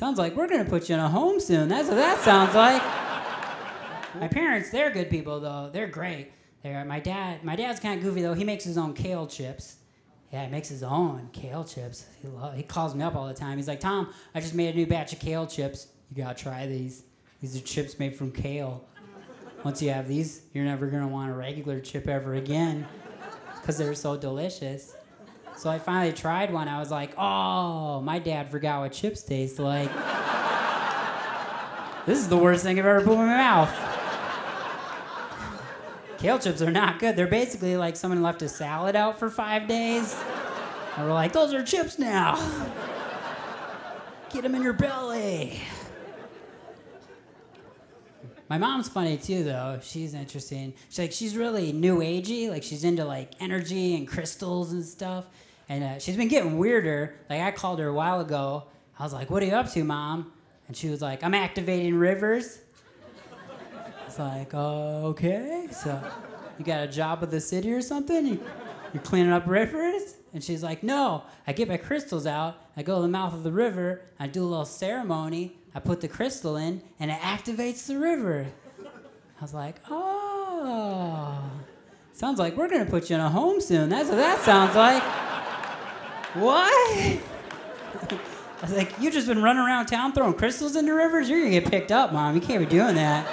Sounds like we're gonna put you in a home soon. That's what that sounds like. my parents, they're good people though. They're great. They're my dad. My dad's kind of goofy though. He makes his own kale chips. Yeah, he makes his own kale chips. He, lo- he calls me up all the time. He's like, Tom, I just made a new batch of kale chips. You gotta try these. These are chips made from kale. Once you have these, you're never gonna want a regular chip ever again because they're so delicious. So I finally tried one. I was like, oh, my dad forgot what chips taste like. this is the worst thing I've ever put in my mouth. Kale chips are not good. They're basically like someone left a salad out for five days. And we're like, those are chips now. Get them in your belly. My mom's funny too, though. She's interesting. She's like she's really new agey. Like she's into like energy and crystals and stuff. And uh, she's been getting weirder. Like I called her a while ago. I was like, "What are you up to, mom?" And she was like, "I'm activating rivers." It's like, okay, so you got a job with the city or something? You, you're cleaning up rivers? And she's like, no, I get my crystals out, I go to the mouth of the river, I do a little ceremony, I put the crystal in, and it activates the river. I was like, oh, sounds like we're gonna put you in a home soon. That's what that sounds like. What? I was like, you just been running around town throwing crystals into rivers? You're gonna get picked up, mom. You can't be doing that.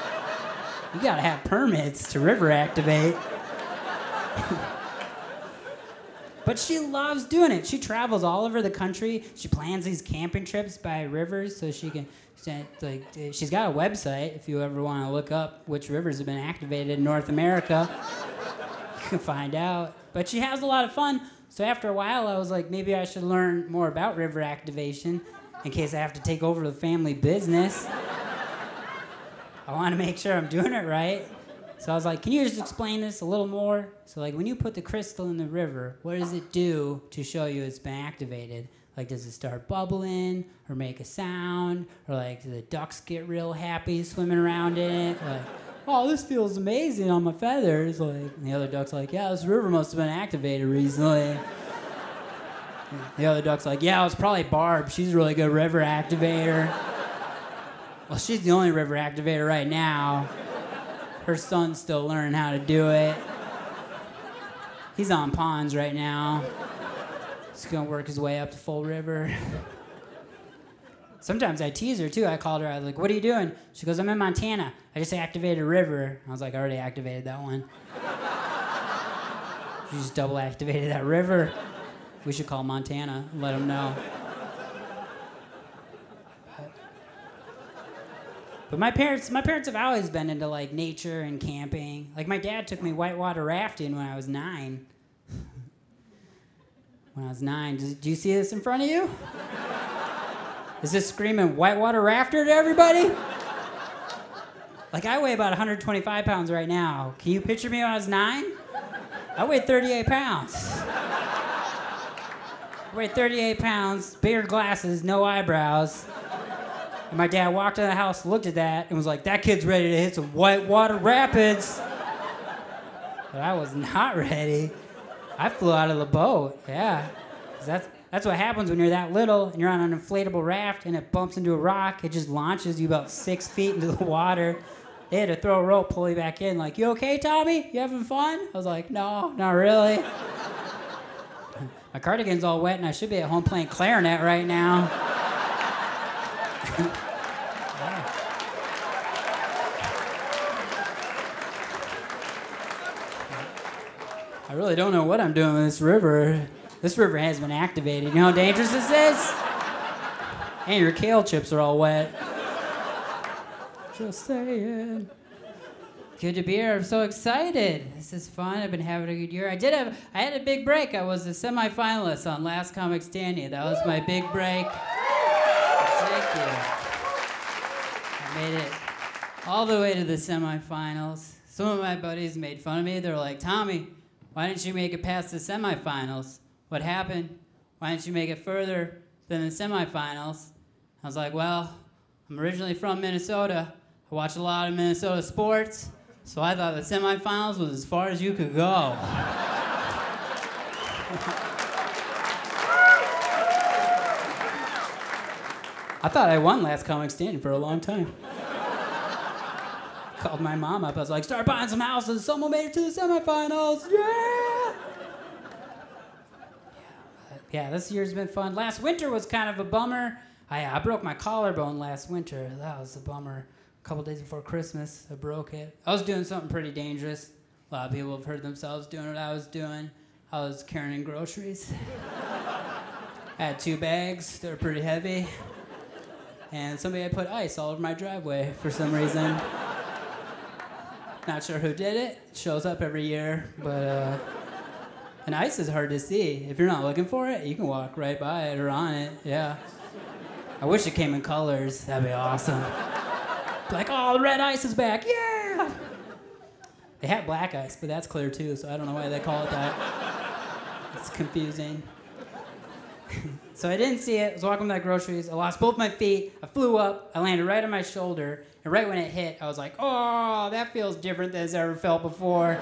You gotta have permits to river activate. but she loves doing it. She travels all over the country. She plans these camping trips by rivers so she can. Like, she's got a website if you ever want to look up which rivers have been activated in North America. you can find out. But she has a lot of fun. So after a while, I was like, maybe I should learn more about river activation in case I have to take over the family business. I want to make sure I'm doing it right. So I was like, can you just explain this a little more? So like when you put the crystal in the river, what does it do to show you it's been activated? Like does it start bubbling or make a sound? Or like do the ducks get real happy swimming around in it? Like, oh, this feels amazing on my feathers. Like and the other duck's like, yeah, this river must have been activated recently. the other duck's like, yeah, it was probably Barb. She's a really good river activator. Well, she's the only river activator right now. Her son's still learning how to do it. He's on ponds right now. He's gonna work his way up to full river. Sometimes I tease her too. I called her. I was like, "What are you doing?" She goes, "I'm in Montana. I just activated a river." I was like, "I already activated that one." you just double activated that river. We should call Montana and let them know. But my parents, my parents have always been into like nature and camping. Like my dad took me whitewater rafting when I was nine. when I was nine, do you see this in front of you? Is this screaming whitewater rafter to everybody? Like I weigh about 125 pounds right now. Can you picture me when I was nine? I weighed 38 pounds. I weighed 38 pounds, bigger glasses, no eyebrows. And my dad walked in the house, looked at that, and was like, that kid's ready to hit some whitewater rapids. But I was not ready. I flew out of the boat, yeah. That's, that's what happens when you're that little and you're on an inflatable raft and it bumps into a rock. It just launches you about six feet into the water. They had to throw a rope, pull you back in, like, you okay, Tommy? You having fun? I was like, no, not really. My cardigan's all wet and I should be at home playing clarinet right now. I really don't know what I'm doing with this river. This river has been activated. You know how dangerous this is? And your kale chips are all wet. Just saying. Good to be here. I'm so excited. This is fun. I've been having a good year. I did have I had a big break. I was a semifinalist on Last Comic Standing. That was my big break. Thank you. I made it all the way to the semifinals. Some of my buddies made fun of me. They were like, Tommy, why didn't you make it past the semifinals? What happened? Why didn't you make it further than the semifinals? I was like, well, I'm originally from Minnesota. I watch a lot of Minnesota sports, so I thought the semifinals was as far as you could go. I thought I won last comic standing for a long time. Called my mom up. I was like, start buying some houses. Someone made it to the semifinals. Yeah! Yeah, this year's been fun. Last winter was kind of a bummer. I, I broke my collarbone last winter. That was a bummer. A couple days before Christmas, I broke it. I was doing something pretty dangerous. A lot of people have heard themselves doing what I was doing. I was carrying groceries. I had two bags. They were pretty heavy. And somebody had put ice all over my driveway for some reason. Not sure who did it. it shows up every year, but uh, and ice is hard to see. If you're not looking for it, you can walk right by it or on it. Yeah. I wish it came in colors. That'd be awesome. Like, oh, the red ice is back. Yeah. They have black ice, but that's clear too, so I don't know why they call it that. It's confusing. so I didn't see it. I was walking my groceries. I lost both my feet. I flew up. I landed right on my shoulder. And right when it hit, I was like, oh, that feels different than it's ever felt before.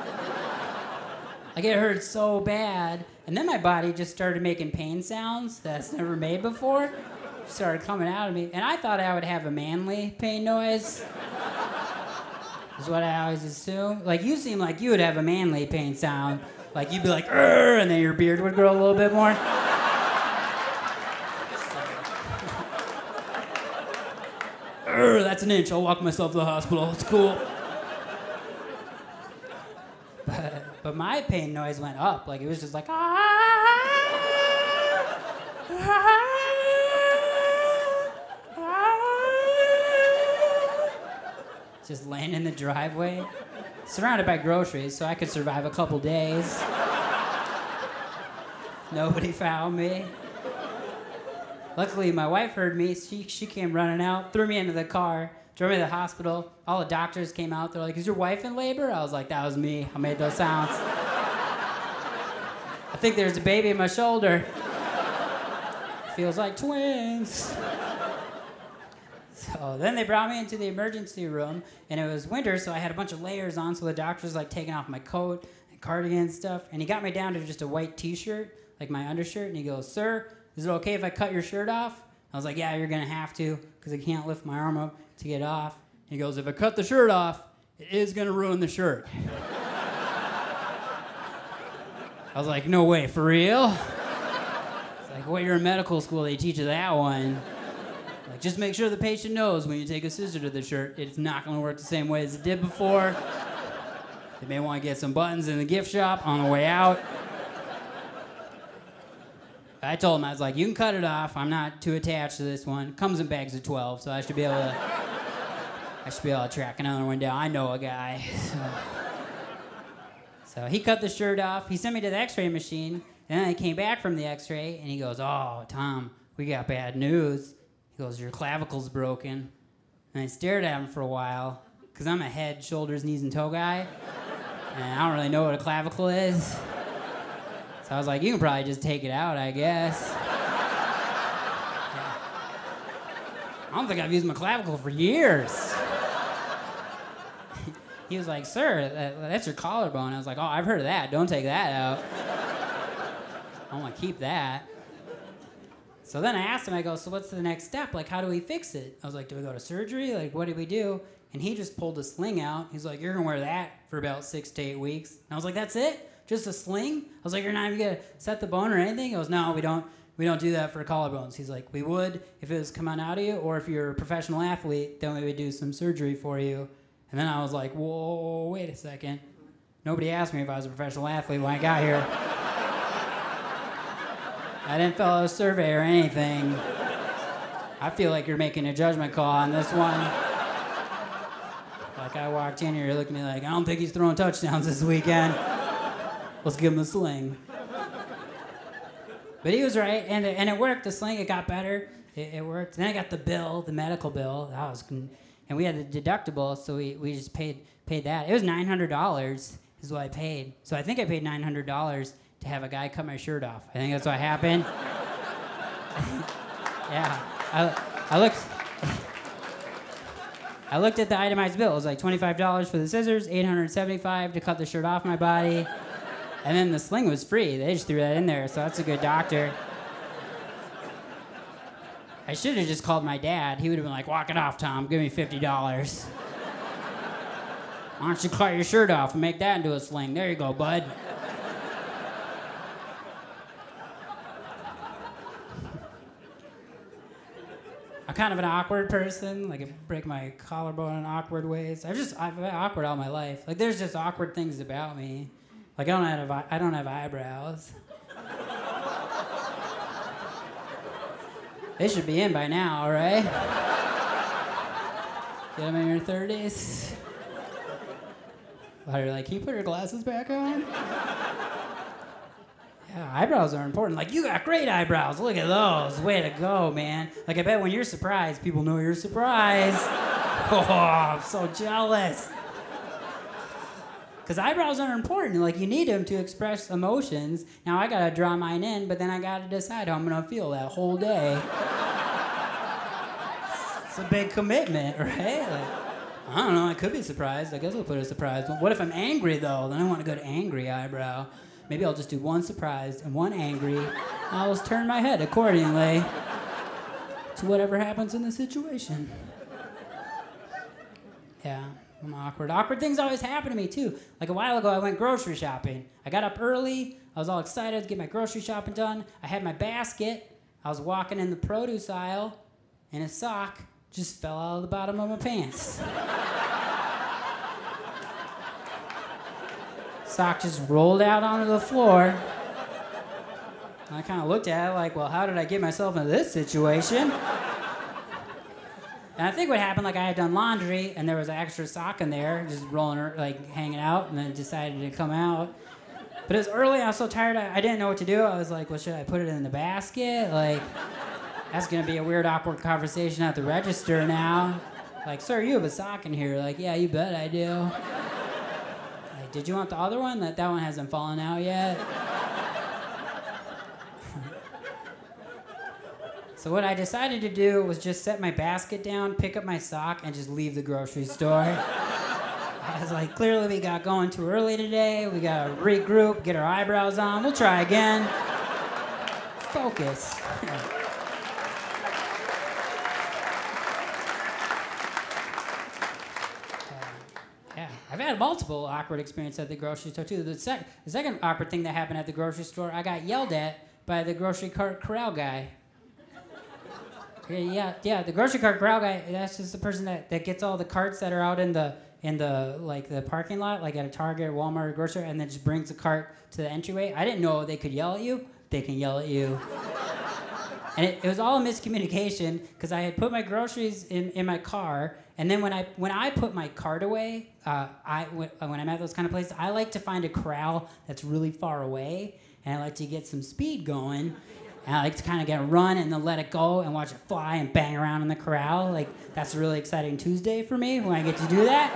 Like it hurt so bad. And then my body just started making pain sounds that's never made before. Started coming out of me. And I thought I would have a manly pain noise. is what I always assume. Like you seem like you would have a manly pain sound. Like you'd be like, and then your beard would grow a little bit more. that's an inch. I'll walk myself to the hospital. It's cool. But, but my pain noise went up. Like it was just like, ah, ah, ah, ah, just laying in the driveway, surrounded by groceries, so I could survive a couple days. Nobody found me. Luckily, my wife heard me. She, she came running out, threw me into the car, drove me to the hospital. All the doctors came out. They're like, Is your wife in labor? I was like, That was me. I made those sounds. I think there's a baby in my shoulder. Feels like twins. So then they brought me into the emergency room, and it was winter, so I had a bunch of layers on. So the doctor's like taking off my coat and cardigan and stuff, and he got me down to just a white T-shirt, like my undershirt, and he goes, "Sir, is it okay if I cut your shirt off? I was like, Yeah, you're gonna have to, because I can't lift my arm up to get off. He goes, If I cut the shirt off, it is gonna ruin the shirt. I was like, No way, for real? It's like, Well, you're in medical school, they teach you that one. Like, just make sure the patient knows when you take a scissor to the shirt, it's not gonna work the same way as it did before. They may wanna get some buttons in the gift shop on the way out. I told him I was like, you can cut it off. I'm not too attached to this one. Comes in bags of 12, so I should be able to. I should be able to track another one down. I know a guy. So. so he cut the shirt off. He sent me to the X-ray machine. And then I came back from the X-ray, and he goes, "Oh, Tom, we got bad news." He goes, "Your clavicle's broken." And I stared at him for a while, cause I'm a head, shoulders, knees, and toe guy, and I don't really know what a clavicle is. So I was like, you can probably just take it out, I guess. I don't think I've used my clavicle for years. He was like, sir, that, that's your collarbone. I was like, oh, I've heard of that. Don't take that out. I want to keep that. So then I asked him, I go, so what's the next step? Like, how do we fix it? I was like, do we go to surgery? Like, what do we do? And he just pulled a sling out. He's like, you're going to wear that for about six to eight weeks. And I was like, that's it? just a sling? I was like, you're not even gonna set the bone or anything? He goes, no, we don't. We don't do that for collarbones. He's like, we would if it was coming out of you, or if you're a professional athlete, then we would do some surgery for you. And then I was like, whoa, wait a second. Nobody asked me if I was a professional athlete when I got here. I didn't fill out a survey or anything. I feel like you're making a judgment call on this one. Like I walked in here, you looked at me like, I don't think he's throwing touchdowns this weekend. Let's give him the sling. But he was right, and it, and it worked. The sling, it got better. It, it worked. Then I got the bill, the medical bill. That was, and we had the deductible, so we, we just paid paid that. It was nine hundred dollars is what I paid. So I think I paid nine hundred dollars to have a guy cut my shirt off. I think that's what happened. yeah, I, I looked. I looked at the itemized bill. It was like twenty-five dollars for the scissors, eight hundred seventy-five to cut the shirt off my body. And then the sling was free. They just threw that in there, so that's a good doctor. I should have just called my dad. He would have been like, walk it off, Tom. Give me $50. Why don't you cut your shirt off and make that into a sling? There you go, bud. I'm kind of an awkward person. Like I break my collarbone in awkward ways. I've just I've been awkward all my life. Like there's just awkward things about me. Like I don't have I don't have eyebrows. They should be in by now, all right? Get them in your 30s. Are you like, can you put your glasses back on? Yeah, eyebrows are important. Like, you got great eyebrows. Look at those. Way to go, man. Like, I bet when you're surprised, people know you're surprised. oh, I'm so jealous. Because eyebrows are important. Like, you need them to express emotions. Now, I got to draw mine in, but then I got to decide how I'm to feel that whole day. it's a big commitment, right? Like, I don't know. I could be surprised. I guess I'll put a surprise. What if I'm angry, though? Then I want to go to angry eyebrow. Maybe I'll just do one surprised and one angry. I'll just turn my head accordingly to whatever happens in the situation. Yeah, I'm awkward. Awkward things always happen to me too. Like a while ago, I went grocery shopping. I got up early. I was all excited to get my grocery shopping done. I had my basket. I was walking in the produce aisle, and a sock just fell out of the bottom of my pants. sock just rolled out onto the floor. I kind of looked at it like, well, how did I get myself into this situation? And I think what happened, like I had done laundry and there was an extra sock in there, just rolling, like hanging out, and then decided to come out. But it was early, I was so tired, I, I didn't know what to do. I was like, well, should I put it in the basket? Like, that's gonna be a weird, awkward conversation at the register now. Like, sir, you have a sock in here. Like, yeah, you bet I do. Like, did you want the other one? That that one hasn't fallen out yet. So what I decided to do was just set my basket down, pick up my sock, and just leave the grocery store. I was like, clearly we got going too early today. We gotta regroup, get our eyebrows on. We'll try again. Focus. Yeah. I've had multiple awkward experiences at the grocery store too. The, sec- the second awkward thing that happened at the grocery store, I got yelled at by the grocery cart corral guy. Yeah, yeah, yeah. The grocery cart corral guy. That's just the person that, that gets all the carts that are out in the in the like the parking lot, like at a Target, Walmart, or grocery, and then just brings the cart to the entryway. I didn't know they could yell at you. They can yell at you. and it, it was all a miscommunication because I had put my groceries in, in my car and then when I when I put my cart away, uh, I when, when I'm at those kind of places, I like to find a corral that's really far away, and I like to get some speed going. And I like to kind of get a run and then let it go and watch it fly and bang around in the corral. Like that's a really exciting Tuesday for me when I get to do that.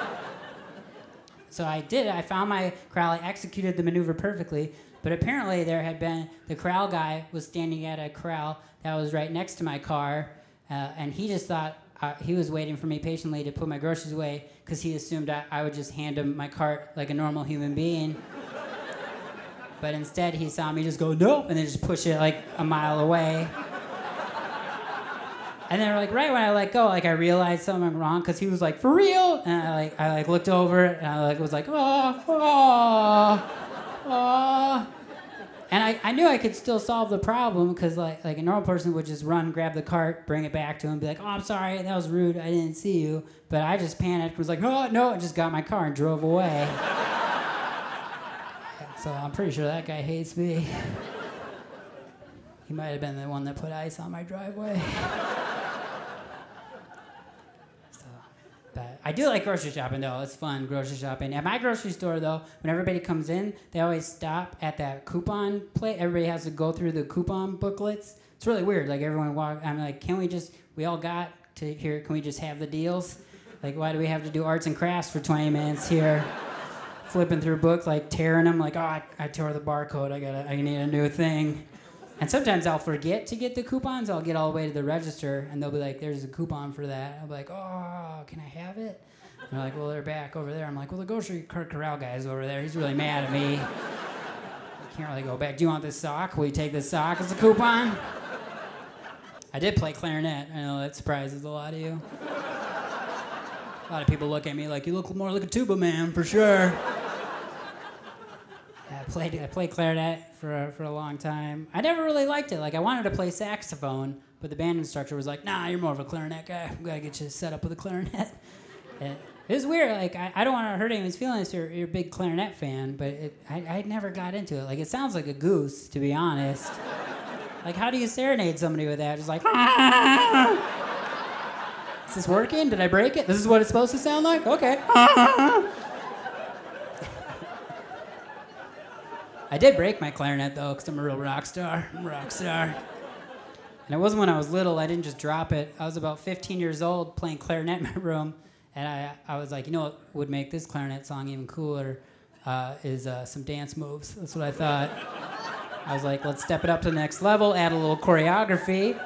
so I did it. I found my corral. I executed the maneuver perfectly. But apparently there had been the corral guy was standing at a corral that was right next to my car, uh, and he just thought uh, he was waiting for me patiently to put my groceries away because he assumed I, I would just hand him my cart like a normal human being. But instead, he saw me just go, nope, and then just push it like a mile away. And then, like right when I let go, like I realized something wrong because he was like, "For real?" And I like I like looked over and I like was like, "Oh, oh, oh." And I, I knew I could still solve the problem because like like a normal person would just run, grab the cart, bring it back to him, be like, "Oh, I'm sorry, that was rude. I didn't see you." But I just panicked, was like, "Oh no!" and just got my car and drove away. So I'm pretty sure that guy hates me. he might have been the one that put ice on my driveway. So, but I do like grocery shopping though. It's fun grocery shopping. At my grocery store though, when everybody comes in, they always stop at that coupon plate. Everybody has to go through the coupon booklets. It's really weird. Like everyone walk. I'm like, can we just? We all got to here. Can we just have the deals? Like, why do we have to do arts and crafts for 20 minutes here? Flipping through books, like tearing them. Like, oh, I, I tore the barcode. I gotta. I need a new thing. And sometimes I'll forget to get the coupons. I'll get all the way to the register, and they'll be like, "There's a coupon for that." I'll be like, "Oh, can I have it?" And they're like, "Well, they're back over there." I'm like, "Well, the grocery cart corral guy's over there. He's really mad at me. I can't really go back. Do you want this sock? Will you take this sock as a coupon?" I did play clarinet. I know that surprises a lot of you. A lot of people look at me like you look more like a tuba man for sure. Played I played clarinet for for a long time. I never really liked it. Like I wanted to play saxophone, but the band instructor was like, "Nah, you're more of a clarinet guy. We gotta get you set up with a clarinet." And it was weird. Like I, I don't want to hurt anyone's feelings. You're, you're a big clarinet fan, but it, I I never got into it. Like it sounds like a goose, to be honest. Like how do you serenade somebody with that? Just like. Is this working? Did I break it? This is what it's supposed to sound like? Okay. I did break my clarinet though, because I'm a real rock star. I'm a rock star. And it wasn't when I was little, I didn't just drop it. I was about 15 years old playing clarinet in my room, and I, I was like, you know what would make this clarinet song even cooler uh, is uh, some dance moves. That's what I thought. I was like, let's step it up to the next level, add a little choreography.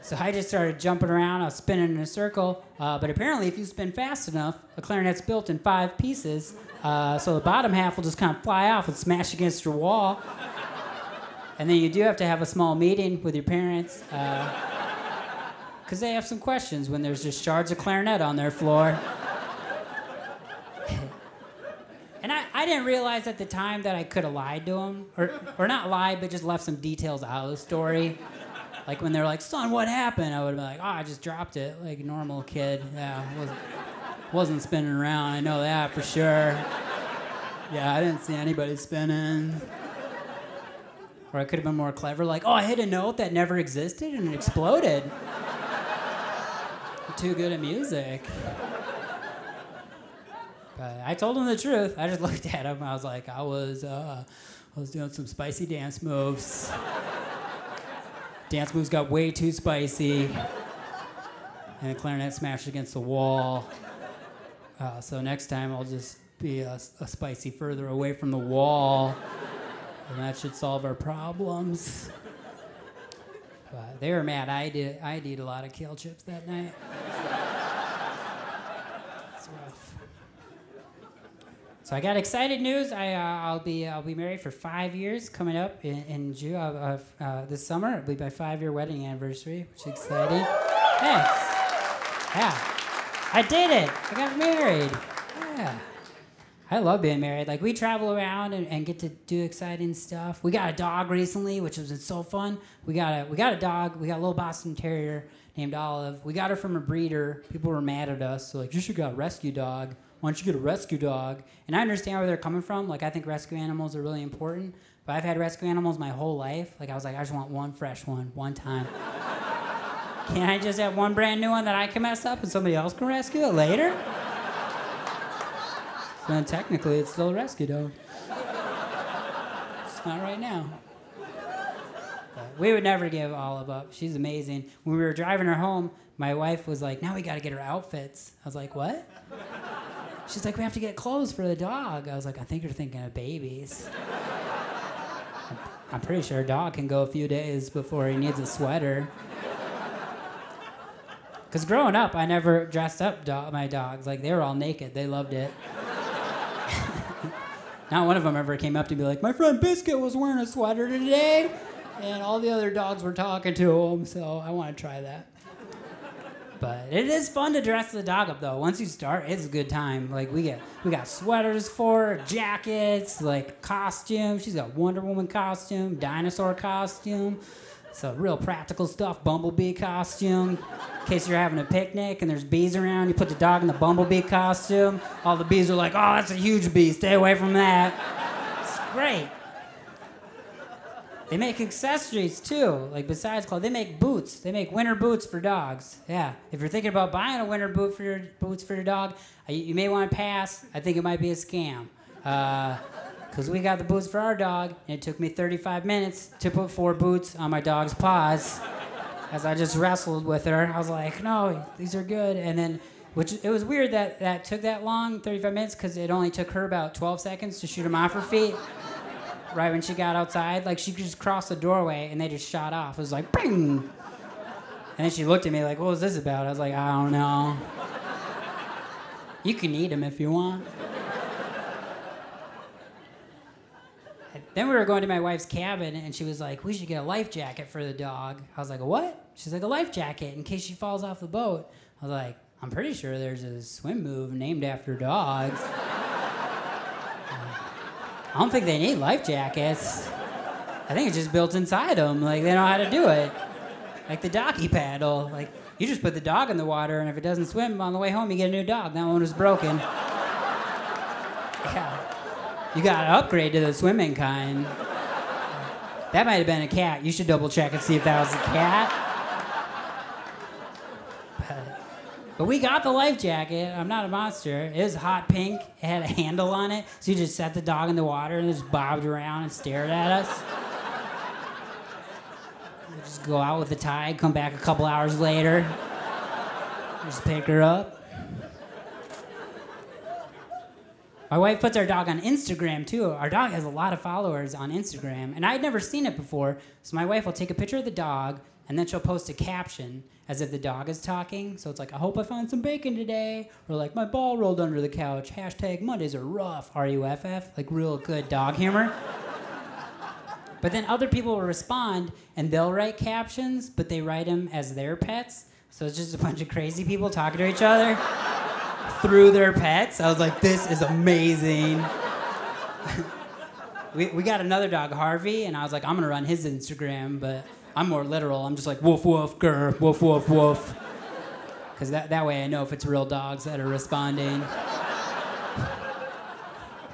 So I just started jumping around, I was spinning in a circle. Uh, but apparently, if you spin fast enough, a clarinet's built in five pieces. Uh, so the bottom half will just kind of fly off and smash against your wall. And then you do have to have a small meeting with your parents. Because they have some questions when there's just shards of clarinet on their floor. and I, I didn't realize at the time that I could have lied to them. Or, or not lied, but just left some details out of the story. Like when they were like, son, what happened? I would have been like, oh, I just dropped it like normal kid. Yeah, wasn't, wasn't spinning around. I know that for sure. Yeah, I didn't see anybody spinning. Or I could have been more clever, like, oh, I hit a note that never existed and it exploded. I'm too good at music. But I told him the truth. I just looked at him. I was like, I was, uh, I was doing some spicy dance moves. Dance moves got way too spicy. And the clarinet smashed against the wall. Uh, so next time I'll just be a, a spicy further away from the wall. And that should solve our problems. But they were mad. I did. I did a lot of kale chips that night. It's rough. So I got excited news. I uh, I'll be I'll be married for five years coming up in, in June uh, uh, this summer. It'll be my five year wedding anniversary, which is exciting. Thanks. Yeah, I did it. I got married. Yeah. I love being married. Like we travel around and, and get to do exciting stuff. We got a dog recently, which was so fun. We got a we got a dog. We got a little Boston Terrier named Olive. We got her from a breeder. People were mad at us, so like you should get a rescue dog. Don't you get a rescue dog? And I understand where they're coming from. Like I think rescue animals are really important. But I've had rescue animals my whole life. Like I was like, I just want one fresh one, one time. Can't I just have one brand new one that I can mess up and somebody else can rescue it later? then technically it's still a rescue dog. It's not right now. But we would never give Olive up. She's amazing. When we were driving her home, my wife was like, now we gotta get her outfits. I was like, what? She's like, we have to get clothes for the dog. I was like, I think you're thinking of babies. I'm pretty sure a dog can go a few days before he needs a sweater. Because growing up, I never dressed up do- my dogs. Like, they were all naked. They loved it. Not one of them ever came up to me like, my friend Biscuit was wearing a sweater today, and all the other dogs were talking to him, so I want to try that. But it is fun to dress the dog up though. Once you start, it's a good time. Like we get we got sweaters for her, jackets, like costumes. She's got Wonder Woman costume, dinosaur costume. So real practical stuff, bumblebee costume. In case you're having a picnic and there's bees around, you put the dog in the bumblebee costume. All the bees are like, oh, that's a huge bee. Stay away from that. It's great. They make accessories too, like besides clothes. They make boots. They make winter boots for dogs. Yeah. If you're thinking about buying a winter boot for your boots for your dog, uh, you may want to pass. I think it might be a scam. Because we got the boots for our dog, and it took me 35 minutes to put four boots on my dog's paws. As I just wrestled with her, I was like, "No, these are good." And then, which it was weird that that took that long, 35 minutes, because it only took her about 12 seconds to shoot them off her feet right when she got outside. Like she just crossed the doorway and they just shot off. It was like bing. And then she looked at me like, "What was this about?" I was like, "I don't know." You can eat them if you want. Then we were going to my wife's cabin and she was like, "We should get a life jacket for the dog." I was like, "What?" She's like, a life jacket in case she falls off the boat. I was like, I'm pretty sure there's a swim move named after dogs. I don't think they need life jackets. I think it's just built inside them. Like they know how to do it. Like the doggy paddle. Like you just put the dog in the water, and if it doesn't swim on the way home, you get a new dog. That one was broken. Yeah. You got to upgrade to the swimming kind. That might have been a cat. You should double check and see if that was a cat. But, but we got the life jacket. I'm not a monster. It was hot pink. It had a handle on it. So you just set the dog in the water and just bobbed around and stared at us. Just go out with the tide, come back a couple hours later, just pick her up. My wife puts our dog on Instagram too. Our dog has a lot of followers on Instagram, and I had never seen it before. So my wife will take a picture of the dog, and then she'll post a caption as if the dog is talking. So it's like, I hope I found some bacon today, or like, my ball rolled under the couch. Hashtag Mondays are rough. R U F F. Like real good dog humor. but then other people will respond, and they'll write captions, but they write them as their pets. So it's just a bunch of crazy people talking to each other through their pets. I was like, this is amazing. we, we got another dog, Harvey, and I was like, I'm gonna run his Instagram, but I'm more literal. I'm just like, woof, woof, grr, woof, woof, woof. Because that, that way I know if it's real dogs that are responding.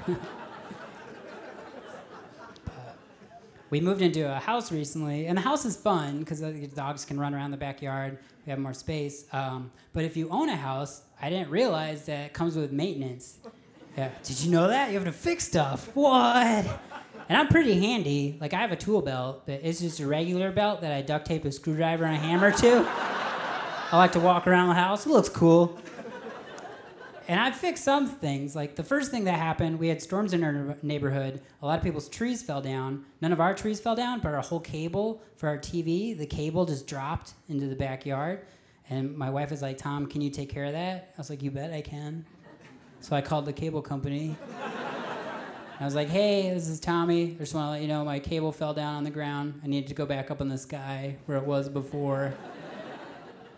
we moved into a house recently, and the house is fun because the dogs can run around the backyard. We have more space. Um, but if you own a house, I didn't realize that comes with maintenance. Yeah. Did you know that? You have to fix stuff. What? And I'm pretty handy. Like I have a tool belt, but it's just a regular belt that I duct tape a screwdriver and a hammer to. I like to walk around the house. It looks cool. And I fixed some things. Like the first thing that happened, we had storms in our neighborhood. A lot of people's trees fell down. None of our trees fell down, but our whole cable for our TV, the cable just dropped into the backyard. And my wife is like, Tom, can you take care of that? I was like, You bet I can. So I called the cable company. I was like, Hey, this is Tommy. I just want to let you know my cable fell down on the ground. I needed to go back up in the sky where it was before.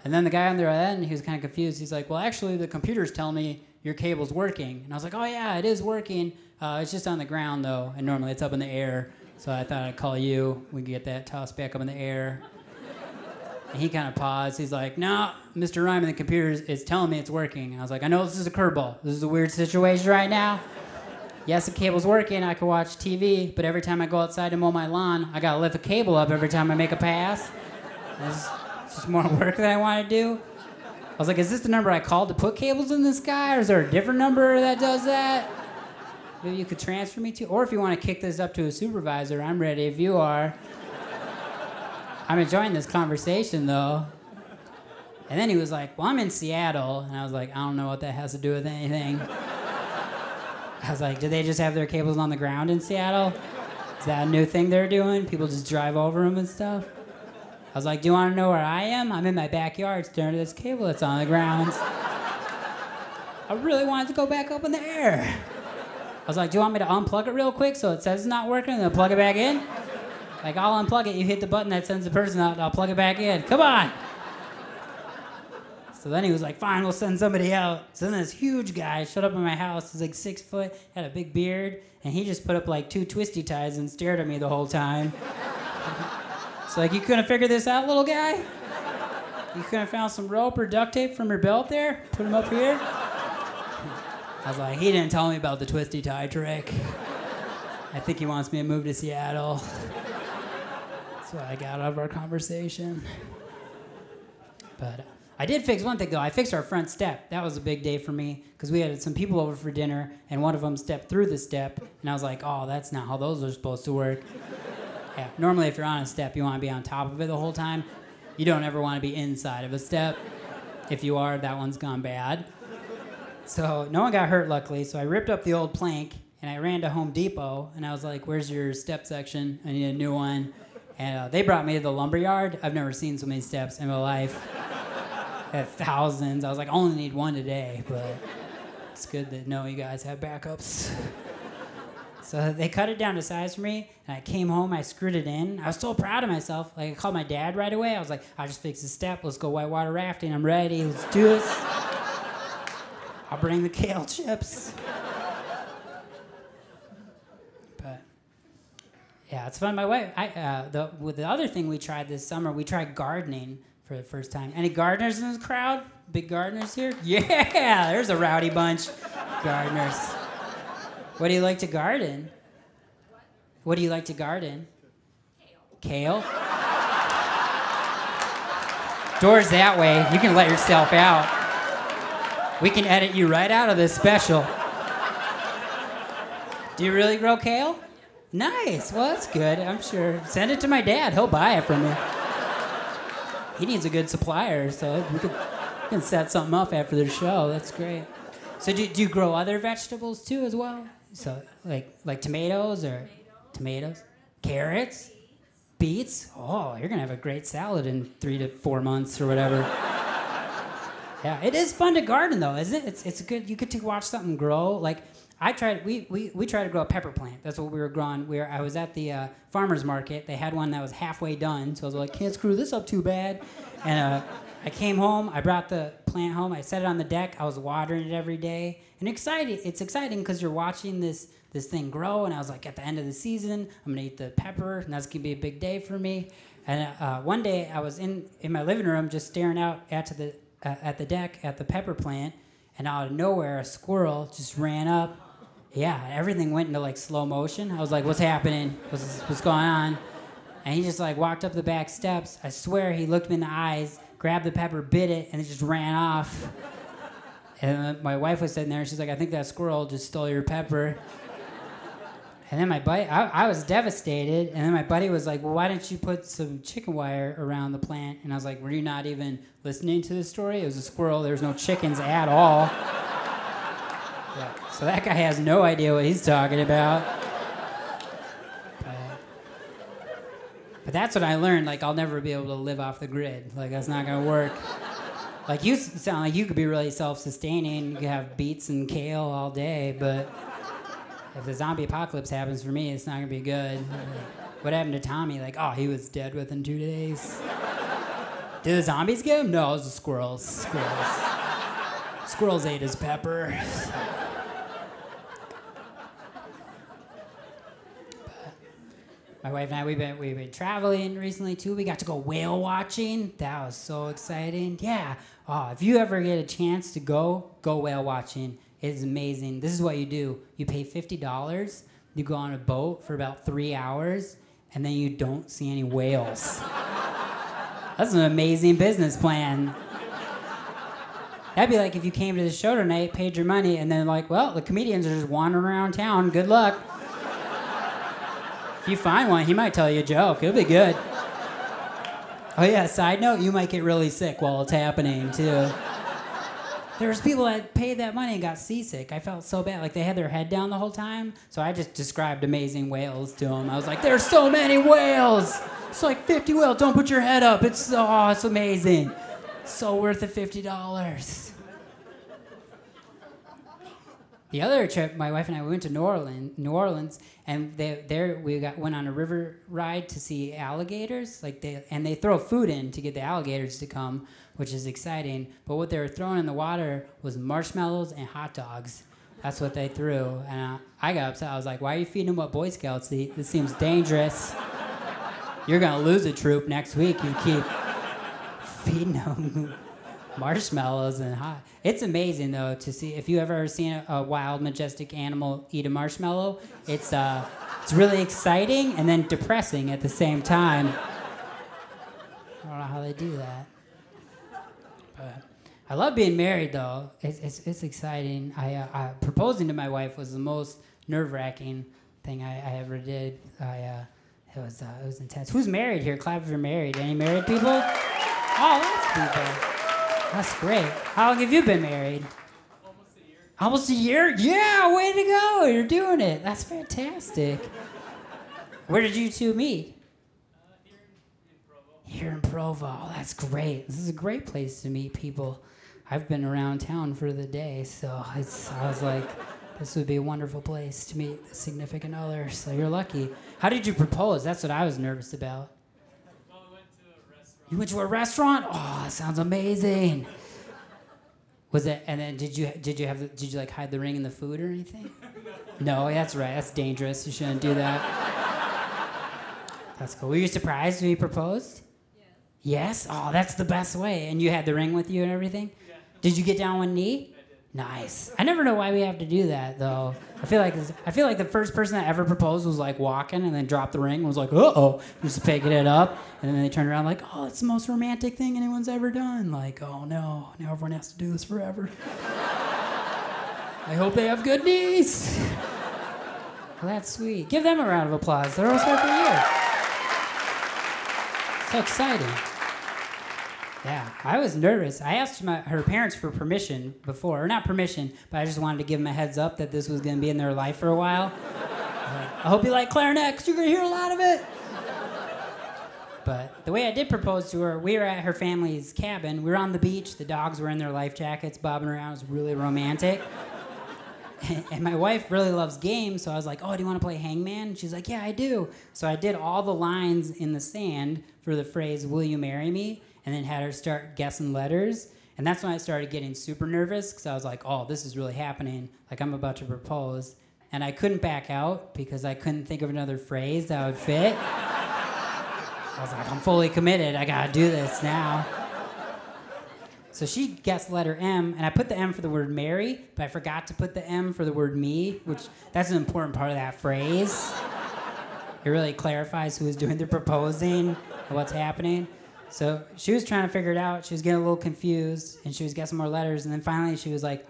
And then the guy on the other end, he was kind of confused. He's like, Well, actually, the computer's telling me your cable's working. And I was like, Oh, yeah, it is working. Uh, it's just on the ground, though. And normally it's up in the air. So I thought I'd call you. We could get that tossed back up in the air. And he kind of paused. He's like, No, Mr. Ryman, the computer is, is telling me it's working. And I was like, I know this is a curveball. This is a weird situation right now. Yes, the cable's working. I can watch TV, but every time I go outside to mow my lawn, I gotta lift a cable up every time I make a pass. It's, just more work than I want to do. I was like, is this the number I called to put cables in the sky, or is there a different number that does that? Maybe you could transfer me to, or if you want to kick this up to a supervisor, I'm ready if you are. I'm enjoying this conversation though. And then he was like, Well, I'm in Seattle. And I was like, I don't know what that has to do with anything. I was like, Do they just have their cables on the ground in Seattle? Is that a new thing they're doing? People just drive over them and stuff? I was like, Do you want to know where I am? I'm in my backyard staring at this cable that's on the ground. I really wanted to go back up in the air. I was like, Do you want me to unplug it real quick so it says it's not working and then plug it back in? Like, I'll unplug it, you hit the button that sends the person out, I'll plug it back in. Come on! So then he was like, fine, we'll send somebody out. So then this huge guy showed up in my house. He's like six foot, had a big beard, and he just put up like two twisty ties and stared at me the whole time. so like, you couldn't figure this out, little guy? You couldn't found some rope or duct tape from your belt there? Put them up here? I was like, he didn't tell me about the twisty tie trick. I think he wants me to move to Seattle. That's what I got out of our conversation. But uh, I did fix one thing though. I fixed our front step. That was a big day for me because we had some people over for dinner, and one of them stepped through the step, and I was like, "Oh, that's not how those are supposed to work." yeah. Normally, if you're on a step, you want to be on top of it the whole time. You don't ever want to be inside of a step. If you are, that one's gone bad. So no one got hurt, luckily. So I ripped up the old plank and I ran to Home Depot, and I was like, "Where's your step section? I need a new one." And uh, they brought me to the lumber yard. I've never seen so many steps in my life. At thousands. I was like, I only need one today, but it's good to know you guys have backups. So they cut it down to size for me, and I came home. I screwed it in. I was so proud of myself. Like I called my dad right away. I was like, "I just fixed the step. Let's go whitewater rafting. I'm ready. Let's do this. I'll bring the kale chips." Yeah, it's fun. My wife. I uh, the with the other thing we tried this summer, we tried gardening for the first time. Any gardeners in this crowd? Big gardeners here? Yeah, there's a rowdy bunch. Gardeners. What do you like to garden? What do you like to garden? Kale. Kale? Doors that way. You can let yourself out. We can edit you right out of this special. Do you really grow kale? Nice. Well, that's good. I'm sure. Send it to my dad. He'll buy it from me. He needs a good supplier, so we can, we can set something up after the show. That's great. So do, do you grow other vegetables too as well? So like like tomatoes or tomatoes, carrots, beets. Oh, you're gonna have a great salad in three to four months or whatever. yeah, it is fun to garden though, isn't it? It's it's good. You get to watch something grow. Like I tried. We, we we tried to grow a pepper plant. That's what we were growing. We were, I was at the uh, farmers market. They had one that was halfway done. So I was like, can't screw this up too bad. And uh, I came home. I brought the plant home. I set it on the deck. I was watering it every day. And exciting. It's exciting because you're watching this this thing grow. And I was like, at the end of the season, I'm gonna eat the pepper, and that's gonna be a big day for me. And uh, one day, I was in in my living room, just staring out at the uh, at the deck at the pepper plant, and out of nowhere, a squirrel just ran up. Yeah, everything went into like slow motion. I was like, "What's happening? What's what's going on?" And he just like walked up the back steps. I swear, he looked me in the eyes, grabbed the pepper, bit it, and it just ran off. And my wife was sitting there. She's like, "I think that squirrel just stole your pepper." And then my buddy, I, I was devastated. And then my buddy was like, "Well, why didn't you put some chicken wire around the plant?" And I was like, "Were you not even listening to the story? It was a squirrel. There was no chickens at all." Yeah. So that guy has no idea what he's talking about. But, but that's what I learned. Like, I'll never be able to live off the grid. Like, that's not gonna work. Like, you sound like you could be really self-sustaining. You could have beets and kale all day, but if the zombie apocalypse happens for me, it's not gonna be good. What happened to Tommy? Like, oh, he was dead within two days. Did the zombies get him? No, it was the squirrels. Squirrels. Squirrels ate his pepper. My wife and I, we've been we've been traveling recently too. We got to go whale watching. That was so exciting. Yeah. Oh, if you ever get a chance to go, go whale watching. It's amazing. This is what you do. You pay fifty dollars. You go on a boat for about three hours, and then you don't see any whales. That's an amazing business plan. That'd be like if you came to the show tonight, paid your money, and then like, well, the comedians are just wandering around town. Good luck. If you find one, he might tell you a joke. It'll be good. Oh yeah, side note, you might get really sick while it's happening too. There's people that paid that money and got seasick. I felt so bad. Like they had their head down the whole time. So I just described amazing whales to them. I was like, there's so many whales. It's like 50 whales. Don't put your head up. It's oh, it's amazing. So worth the $50. The other trip, my wife and I we went to New Orleans, New Orleans, and they, there we got went on a river ride to see alligators. Like they and they throw food in to get the alligators to come, which is exciting. But what they were throwing in the water was marshmallows and hot dogs. That's what they threw, and uh, I got upset. I was like, "Why are you feeding them what Boy Scouts eat? This seems dangerous. You're gonna lose a troop next week. You keep feeding them." Marshmallows and hot. It's amazing though to see if you ever seen a, wild, majestic animal eat a marshmallow. It's uh, it's really exciting and then depressing at the same time. I don't know how they do that. But I love being married though. It's it's, it's exciting. I, uh, I proposing to my wife was the most nerve wracking thing I, I ever did. I uh, it was uh, it was intense. Who's married here? Clap if you're married. Any married people? Oh, people. That's great. How long have you been married? Almost a year. Almost a year? Yeah, way to go. You're doing it. That's fantastic. Where did you two meet? Here in Provo. here in Provo. That's great. This is a great place to meet people. I've been around town for the day, so it's, I was like, this would be a wonderful place to meet a significant other. So you're lucky. How did you propose? That's what I was nervous about. Well, we went to a restaurant. You went to a restaurant? Oh, that sounds amazing. Was it? And then did you did you have the, did you like hide the ring in the food or anything? No, that's right. That's dangerous. You shouldn't do that. That's cool. Were you surprised when he proposed? Yes. Yes. Oh, that's the best way. And you had the ring with you and everything. Yeah, Did you get down on one knee? Nice. I never know why we have to do that though. I feel like I feel like the first person that ever proposed was like walking and then dropped the ring and was like, uh oh, just picking it up, and then they turned around like, oh, it's the most romantic thing anyone's ever done. Like, oh no, now everyone has to do this forever. I hope they have good knees. Well, that's sweet. Give them a round of applause. They're all for you. So exciting. Yeah, I was nervous. I asked my, her parents for permission before, or not permission, but I just wanted to give them a heads up that this was going to be in their life for a while. I hope you like clarinet, because you're going to hear a lot of it. But the way I did propose to her, we were at her family's cabin. We were on the beach. The dogs were in their life jackets, bobbing around. It was really romantic. and my wife really loves games, so I was like, "Oh, do you want to play Hangman?" She's like, "Yeah, I do." So I did all the lines in the sand for the phrase "Will you marry me?" And then had her start guessing letters. And that's when I started getting super nervous because I was like, "Oh, this is really happening. Like I'm about to propose." And I couldn't back out because I couldn't think of another phrase that would fit. I was like, "I'm fully committed. I gotta do this now." So she guessed letter M, and I put the M for the word Mary, but I forgot to put the M for the word me, which that's an important part of that phrase. It really clarifies who is doing the proposing and what's happening. So she was trying to figure it out. She was getting a little confused, and she was guessing more letters, and then finally she was like,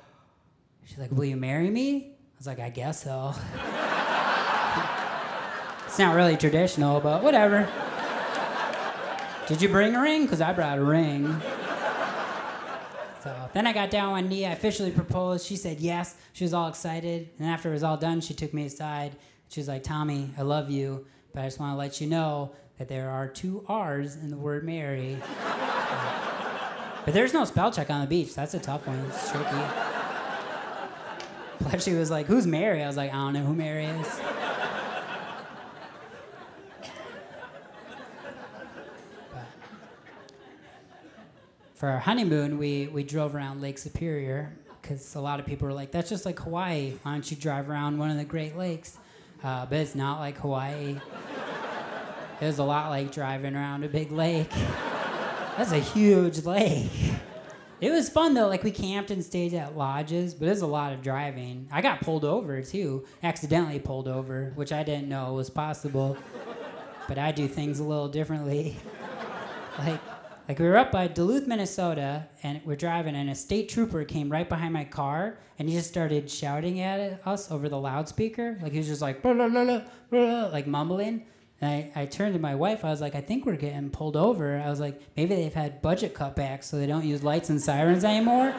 "She's like, will you marry me?" I was like, "I guess so." it's not really traditional, but whatever. Did you bring a ring? Because I brought a ring. So then I got down on one knee. I officially proposed. She said yes. She was all excited. And after it was all done, she took me aside. She was like, Tommy, I love you, but I just want to let you know that there are two R's in the word Mary. but there's no spell check on the beach. That's a tough one. It's tricky. She was like, Who's Mary? I was like, I don't know who Mary is. for our honeymoon, we, we drove around Lake Superior because a lot of people were like, that's just like Hawaii. Why don't you drive around one of the Great Lakes? Uh, but it's not like Hawaii. It was a lot like driving around a big lake. That's a huge lake. It was fun though. Like we camped and stayed at lodges, but it was a lot of driving. I got pulled over too, accidentally pulled over, which I didn't know was possible. But I do things a little differently. like like we were up by Duluth, Minnesota, and we're driving, and a state trooper came right behind my car, and he just started shouting at us over the loudspeaker. Like he was just like, "Blah, blah, blah, blah, blah," like mumbling. And I, I turned to my wife. I was like, I think we're getting pulled over. I was like, maybe they've had budget cutbacks, so they don't use lights and sirens anymore.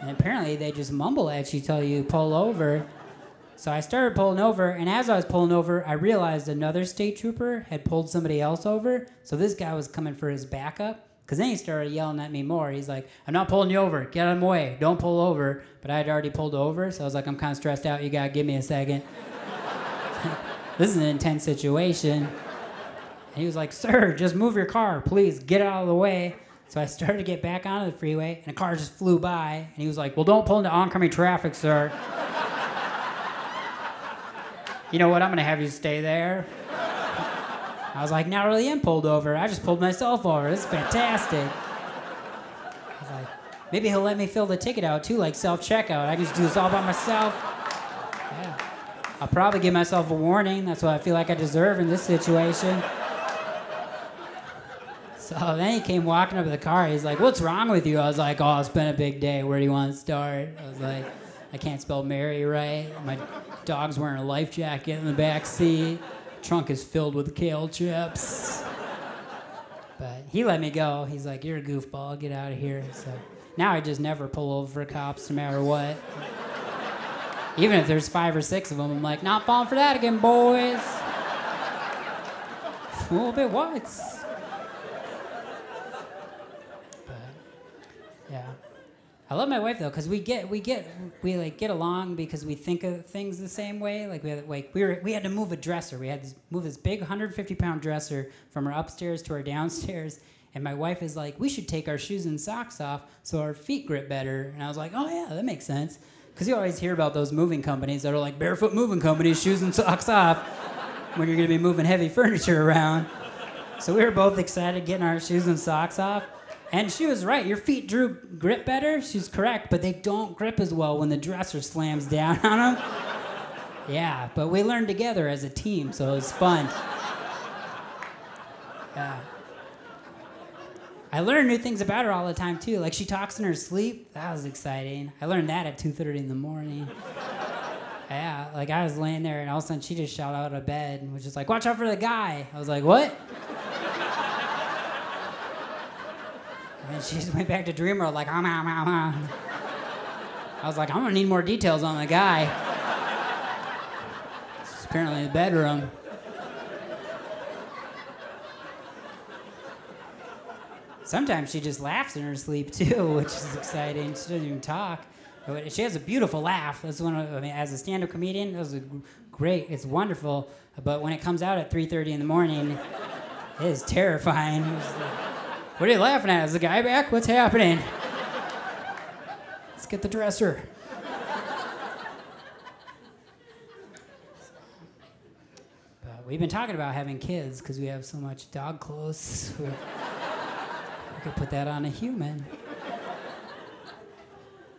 And apparently they just mumble at you till you pull over. So I started pulling over, and as I was pulling over, I realized another state trooper had pulled somebody else over. So this guy was coming for his backup. Because then he started yelling at me more. He's like, I'm not pulling you over. Get out of my way. Don't pull over. But I had already pulled over, so I was like, I'm kind of stressed out. You got to give me a second. This is an intense situation. And he was like, Sir, just move your car. Please get out of the way. So I started to get back onto the freeway, and a car just flew by. And he was like, Well, don't pull into oncoming traffic, sir. you know what? I'm to have you stay there. I was like, now I really am pulled over. I just pulled myself over. This is fantastic. I was like, maybe he'll let me fill the ticket out too, like self checkout. I can just do this all by myself. I'll probably give myself a warning. That's what I feel like I deserve in this situation. So then he came walking up to the car. He's like, What's wrong with you? I was like, Oh, it's been a big day. Where do you want to start? I was like, I can't spell Mary right. My dog's wearing a life jacket in the back seat. Trunk is filled with kale chips. But he let me go. He's like, You're a goofball. Get out of here. So now I just never pull over for cops no matter what. Even if there's five or six of them, I'm like, Not falling for that again, boys. Little bit what? But yeah. I love my wife though, cause we get we get we like get along because we think of things the same way. Like we had, like we were we had to move a dresser. We had to move this big 150 pound dresser from our upstairs to our downstairs. And my wife is like, we should take our shoes and socks off so our feet grip better. And I was like, oh yeah, that makes sense. Cause you always hear about those moving companies that are like barefoot moving companies, shoes and socks off, when you're gonna be moving heavy furniture around. So we were both excited getting our shoes and socks off. And she was right. Your feet drew grip better. She's correct, but they don't grip as well when the dresser slams down on them. Yeah, but we learned together as a team, so it was fun. Yeah. I learned new things about her all the time too. Like she talks in her sleep. That was exciting. I learned that at 2:30 in the morning. Yeah, like I was laying there and all of a sudden she just shot out of bed and was just like, "Watch out for the guy." I was like, "What?" And she just went back to dream world like, ah, ah, ah, ah. I was like, I'm gonna need more details on the guy. It's apparently the bedroom. Sometimes she just laughs in her sleep too, which is exciting. She doesn't even talk. But She has a beautiful laugh. That's one. Of, I mean, as a stand-up comedian, that was a g- great. It's wonderful. But when it comes out at 3:30 in the morning, it is terrifying. Like, what are you laughing at? Is the guy back? What's happening? Let's get the dresser. But we've been talking about having kids because we have so much dog clothes. we could put that on a human.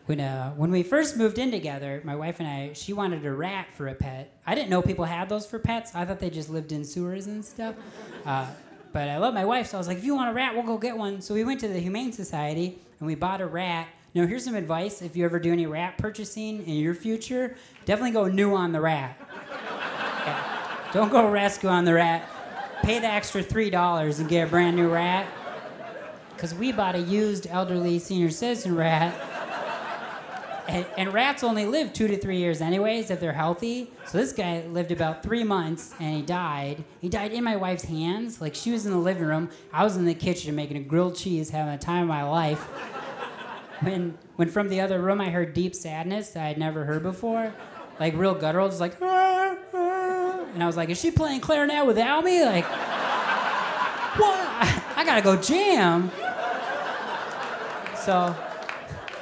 When, uh, when we first moved in together, my wife and I, she wanted a rat for a pet. I didn't know people had those for pets. I thought they just lived in sewers and stuff. Uh, but I love my wife, so I was like, if you want a rat, we'll go get one. So we went to the Humane Society and we bought a rat. Now, here's some advice if you ever do any rat purchasing in your future, definitely go new on the rat. Yeah. Don't go rescue on the rat. Pay the extra $3 and get a brand new rat. Because we bought a used elderly senior citizen rat. And, and, rats only live two to three years anyways if they're healthy. So this guy lived about three months and he died. He died in my wife's hands. Like she was in the living room. I was in the kitchen making a grilled cheese having the time of my life. When when from the other room i heard deep sadness that i'd never heard before. Like real guttural just like ah, ah. and i was like is she playing clarinet without me? Like what i gotta go jam so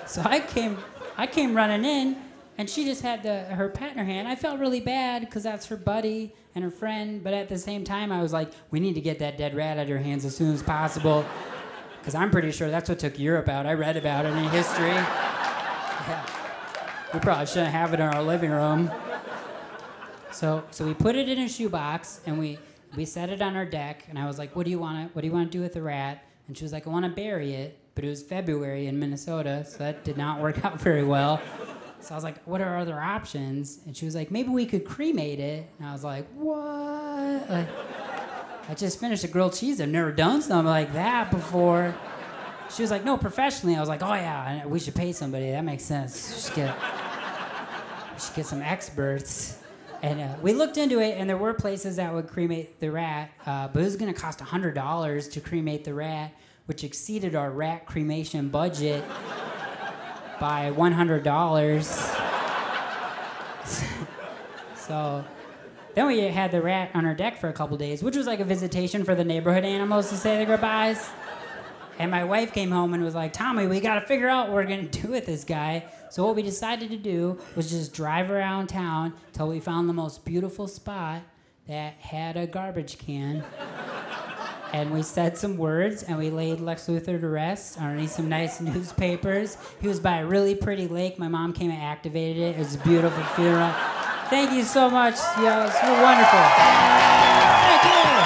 so i came I came running in, and she just had the, her pet in her hand. I felt really bad because that's her buddy and her friend, but at the same time, I was like, we need to get that dead rat out of her hands as soon as possible. Because I'm pretty sure that's what took Europe out. I read about it in history. Yeah. We probably shouldn't have it in our living room. So, so we put it in a shoebox and we, we set it on our deck. And I was like, "What do you want to What do you want to do with the rat?" And she was like, "I want to bury it." but it was February in Minnesota, so that did not work out very well. So I was like, what are other options? And she was like, maybe we could cremate it. And I was like, what? Like, I just finished a grilled cheese. I've never done something like that before. She was like, no, professionally. I was like, oh yeah, we should pay somebody. That makes sense. We should get, we should get some experts. And uh, we looked into it, and there were places that would cremate the rat, uh, but it was going to cost $100 to cremate the rat which exceeded our rat cremation budget by $100. so then we had the rat on our deck for a couple days, which was like a visitation for the neighborhood animals to say their goodbyes. And my wife came home and was like, Tommy, we got to figure out what we're going to do with this guy. So what we decided to do was just drive around town till we found the most beautiful spot that had a garbage can and we said some words and we laid Lex Luthor to rest underneath some nice newspapers. He was by a really pretty lake. My mom came and activated it. It was a beautiful funeral. Thank you so much. Yeah, it's wonderful. Thank you.